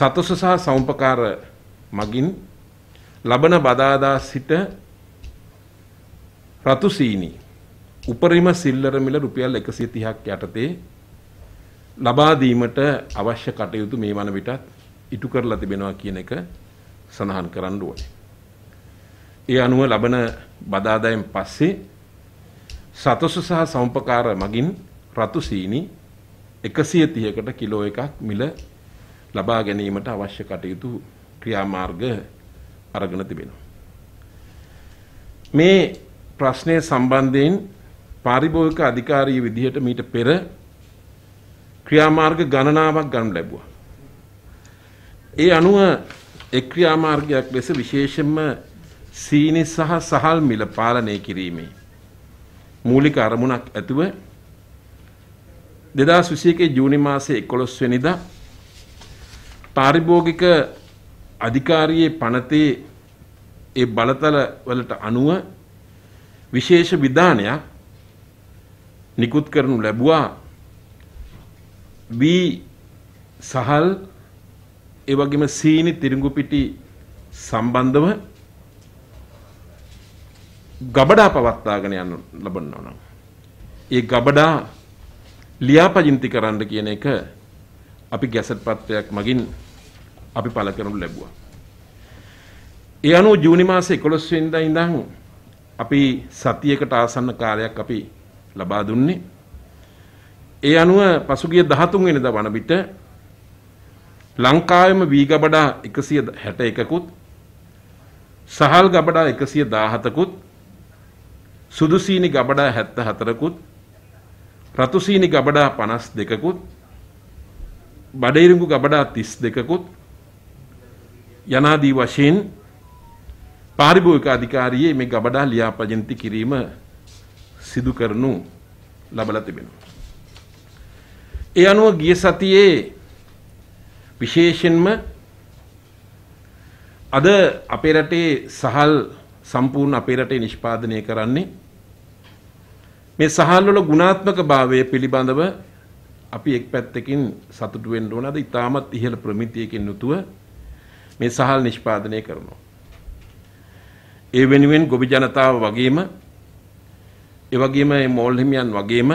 සතොස සහ සෞම්පකාර මගින් ලබන බදාදා සිට රතු සීනි උපරිම සිල්ලර මිල රුපියල් 130ක් යටතේ ලබා දීමට අවශ්‍ය කටයුතු මේ වන විටත් ඉටු කරලා තිබෙනවා කියන එක සඳහන් කරන්න ඕනේ. ඒ අනුව ලබන බදාදායෙන් පස්සේ සතොස සහ සෞම්පකාර මගින් රතු සීනි 130කට කිලෝ එකක් මිල ලබා ගැනීමට අවශ්‍ය කටයුතු ක්‍රියාමාර්ග අරගෙන තිබෙනවා. මේ ප්‍රශ්නය සම්බන්ධයෙන් පාරිභෝගික අධිකාරිය විදිහට මීට පෙර ක්‍රියාමාර්ග ගණනාවක් ගනු ලැබුවා. ඒ අනුව එක් ක්‍රියාමාර්ගයක් ලෙස විශේෂයෙන්ම සීනි සහ සහල් මිල පාලනය කිරීමේ මූලික අරමුණක් ඇතුව දෙදස් විසියකේ ජූනි මාසය එකොළොස් වෙනිදා පාරිභෝගික අධිකාරයේ පනතේ ඒ බලතල වලට අනුව විශේෂ විධානයක් නිකුත් කරනු ලැබුවා. වී සහල් එවගේම සීනි තිරිඟු පිටි සම්බන්ධව ගබඩා පවත්වාගෙන යන්න ලබනවා නම්. ඒ ගබඩා ලියාපදිංචි කරන්න කියන එක අපි ගැසට් පත්‍රයක් මගින් අපි පළ කරනු ලැබුවා. ඒ අනුව ජූනි මාසේ 11 වෙනිදා ඉඳන් අපි සතියකට ආසන්න කාලයක් අපි ලබා දුන්නේ. ඒ අනුව පසුගිය 13 වෙනිදා වන විට ලංකාවෙම වී ගබඩා 161කුත් සහල් ගබඩා 117කුත් සුදු සීනි ගබඩා 74කුත් රතු සීනි ගබඩා 52කුත් බඩයිරුඟු ගබඩා 32කුත් යනාදී වශයෙන් පාරිභෝගික අධිකාරියේ මේ ගබඩා ලියාපදිංචි කිරීම සිදු කරනු ලබලා තිබෙනවා. ඒ අනුව ගිය සතියේ විශේෂයෙන්ම අද අපේ රටේ සහල් සම්පූර්ණ අපේ රටේ නිෂ්පාදනය කරන්නේ මේ සහල් වල ගුණාත්මක භාවය පිළිබඳව අපි එක් පැත්තකින් සතුටු වෙන්න ඕන අද ඉතාමත් ඉහළ ප්‍රමිතියකින් යුතුව මේ සහල් නිෂ්පාදනය කරනවා. ඒ වෙනුවෙන් ගොවි ජනතාව වගේම ඒ වගේම මෝල් හිමියන් වගේම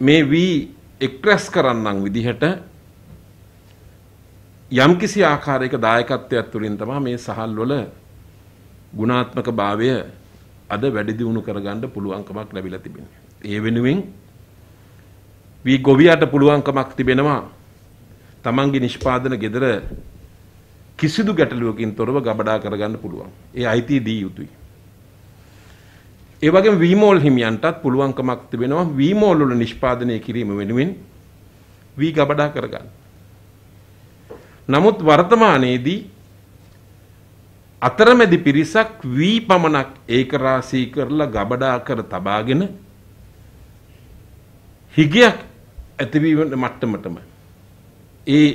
මේ වී එක්රැස් කරන්නන් විදිහට යම්කිසි ආකාරයක දායකත්වයක් තුළින් තමයි මේ සහල් වල ගුණාත්මක භාවය අද වැඩි දියුණු කරගන්න පුළුවන්කමක් ලැබිලා තිබෙනවා. ඒ වෙනුවෙන් වී ගොවියට පුළුවන්කමක් තිබෙනවා තමන්ගේ නිෂ්පාදන gedara කිසිදු ගැටලුවකින් තොරව ගබඩා කරගන්න පුළුවන්. ඒ අයිතිය දී යුතුයි. ඒ වගේම වීමෝල් හිමියන්ටත් පුළුවන්කමක් තිබෙනවා වීමෝල් වල නිෂ්පාදනය කිරීම වෙනුවෙන් වී ගබඩා කරගන්න. නමුත් වර්තමානයේදී අතරමැදි පිරිසක් වී පමණක් ඒක රාශී කරලා ගබඩා කර තබාගෙන හිගයක් ඇතිවීම මට්ටමටම ඒ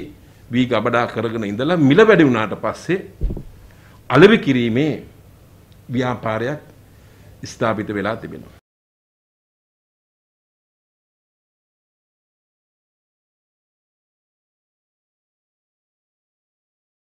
වී ගබඩා කරගෙන ඉඳලා මිල වැඩි වුණාට පස්සේ අලෙවි කිරීමේ ව්‍යාපාරයක් ස්ථාපිත වෙලා තිබෙනවා.